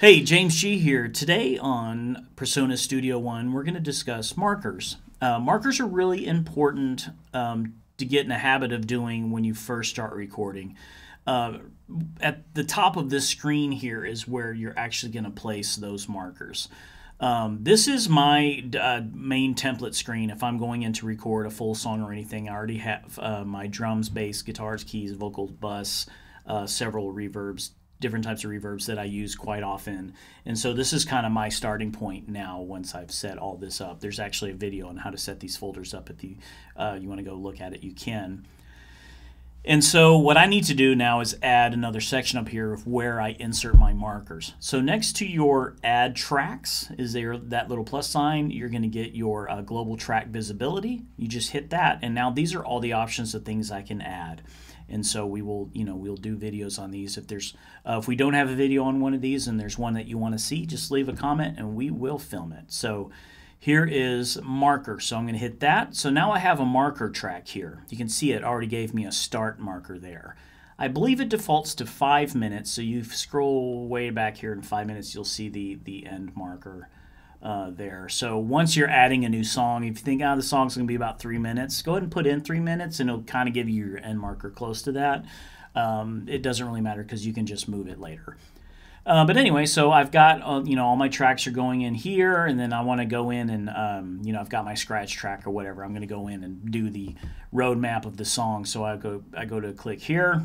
Hey, James G here. Today on PreSonus Studio One, we're going to discuss markers. Uh, markers are really important um, to get in the habit of doing when you first start recording. Uh, at the top of this screen here is where you're actually going to place those markers. Um, this is my uh, main template screen if I'm going in to record a full song or anything. I already have uh, my drums, bass, guitars, keys, vocals, bus, uh, several reverbs, different types of reverbs that I use quite often. And so this is kind of my starting point now once I've set all this up. There's actually a video on how to set these folders up if you, uh, you want to go look at it, you can. And so what I need to do now is add another section up here of where I insert my markers. So next to your add tracks is there that little plus sign. You're going to get your uh, global track visibility. You just hit that and now these are all the options of things I can add and so we will you know we'll do videos on these. If there's uh, if we don't have a video on one of these and there's one that you want to see just leave a comment and we will film it. So here is marker. So I'm going to hit that. So now I have a marker track here. You can see it already gave me a start marker there. I believe it defaults to five minutes. So you scroll way back here in five minutes you'll see the the end marker uh, there. So once you're adding a new song, if you think, oh, the song's going to be about three minutes, go ahead and put in three minutes and it'll kind of give you your end marker close to that. Um, it doesn't really matter because you can just move it later. Uh, but anyway, so I've got, uh, you know, all my tracks are going in here, and then I want to go in and, um, you know, I've got my scratch track or whatever. I'm going to go in and do the roadmap of the song. So I go, I go to click here,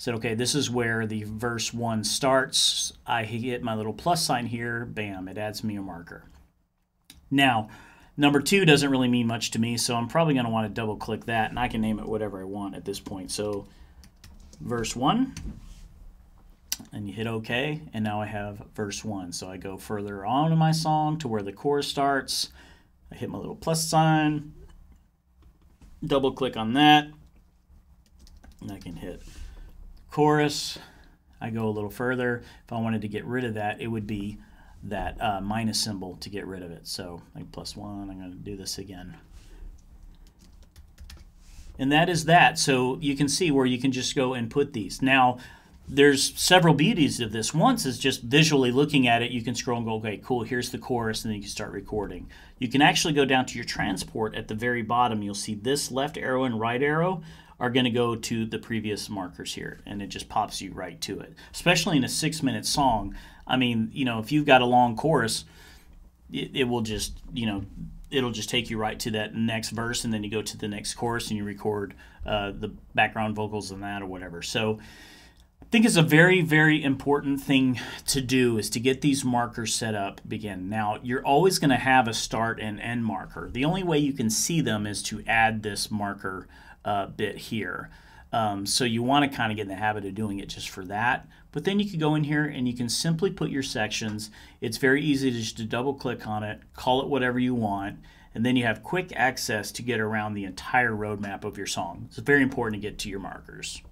said, okay, this is where the verse one starts. I hit my little plus sign here, bam, it adds me a marker. Now, number two doesn't really mean much to me, so I'm probably going to want to double click that, and I can name it whatever I want at this point. So, verse one, and you hit OK, and now I have verse one. So I go further on in my song to where the chorus starts. I hit my little plus sign, double click on that, and I can hit chorus, I go a little further. If I wanted to get rid of that, it would be that uh, minus symbol to get rid of it. So like plus one, I'm going to do this again. And that is that. So you can see where you can just go and put these. Now, there's several beauties of this. Once is just visually looking at it, you can scroll and go, okay, cool, here's the chorus, and then you can start recording. You can actually go down to your transport at the very bottom. You'll see this left arrow and right arrow are going to go to the previous markers here, and it just pops you right to it. Especially in a six minute song. I mean, you know, if you've got a long chorus, it, it will just, you know, it'll just take you right to that next verse, and then you go to the next chorus and you record uh, the background vocals and that or whatever. So, I think it's a very, very important thing to do is to get these markers set up begin. Now, you're always going to have a start and end marker. The only way you can see them is to add this marker uh, bit here. Um, so you want to kind of get in the habit of doing it just for that. But then you can go in here and you can simply put your sections. It's very easy to just double click on it, call it whatever you want, and then you have quick access to get around the entire roadmap of your song. It's very important to get to your markers.